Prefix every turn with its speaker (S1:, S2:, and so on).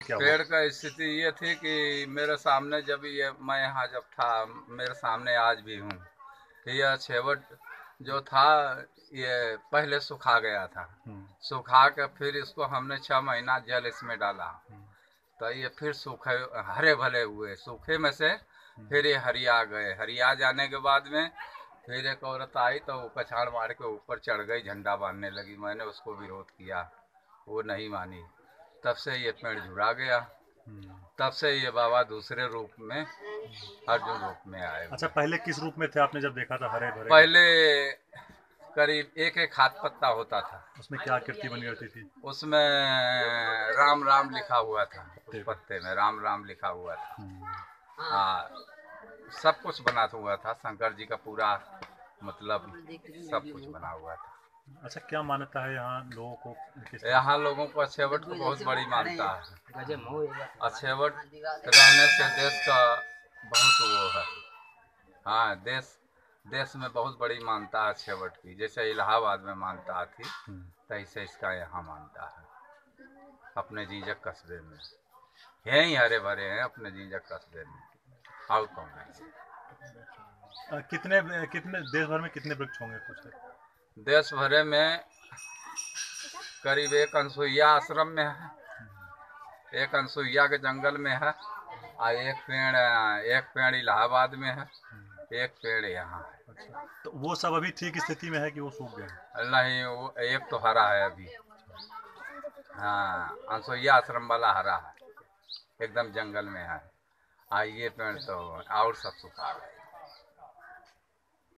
S1: पेड़ का स्थिति ये थी कि मेरे सामने जब ये मैं यहाँ जब था मेरे सामने आज भी हूँ यह छेवट जो था ये पहले सुखा गया था।
S2: हम्म।
S1: सुखा के फिर इसको हमने छः महीना जल इसमें डाला।
S2: हम्म।
S1: तो ये फिर सूखे हरे भले हुए सूखे में से हम्म। फिर ये हरिया गए। हरिया जाने के बाद में फिर एक औरत आई तो कछाड़ मार के ऊपर चढ़ गई झंडा बांधने लगी। मैंने उसको विरोध किया वो नहीं मानी। तब से ये पेड़ जुड़ा गया। तब से ये बाबा दूसरे रूप में अर्जुन रूप में आए
S2: अच्छा पहले किस रूप में थे? आपने जब देखा था हरे भरे?
S1: पहले करीब एक एक हाथ पत्ता होता था।
S2: उसमें क्या आकृति बन करती थी?
S1: उसमें राम राम लिखा हुआ था उस पत्ते में राम राम लिखा हुआ था।
S2: हम्म,
S1: हाँ सब कुछ बना हुआ था शंकर जी का पूरा मतलब सब कुछ बना हुआ था।
S2: अच्छा क्या मान्यता है यहाँ लोगों को?
S1: यहाँ लोगों को अछेवट को बहुत बड़ी मानता है। अछेवट रहने से देश का बहुत वो है। हाँ देश देश में बहुत बड़ी मानता है अछेवट की। जैसे इलाहाबाद में मानता थी
S2: हम्म,
S1: तैसे इसका यहाँ मानता है। अपने जीजक कस्बे में। यहीं हरे भरे हैं अपने जीजक कस्बे में। कौन है?
S2: कितने कितने देश भर में कितने वृक्ष होंगे कुछ
S1: देश भरे में करीब एक अनसुईया आश्रम में है। एक अनसुईया के जंगल में है और एक पेड़ एक पेड़ इलाहाबाद में है। एक पेड़ यहाँ है।
S2: अच्छा तो वो सब अभी ठीक स्थिति में है कि वो सूख गए?
S1: नहीं वो एक तो हरा है अभी। हाँ अनसुईया आश्रम वाला हरा है। एकदम जंगल में है। ये पेड़ तो और सब सुखा गए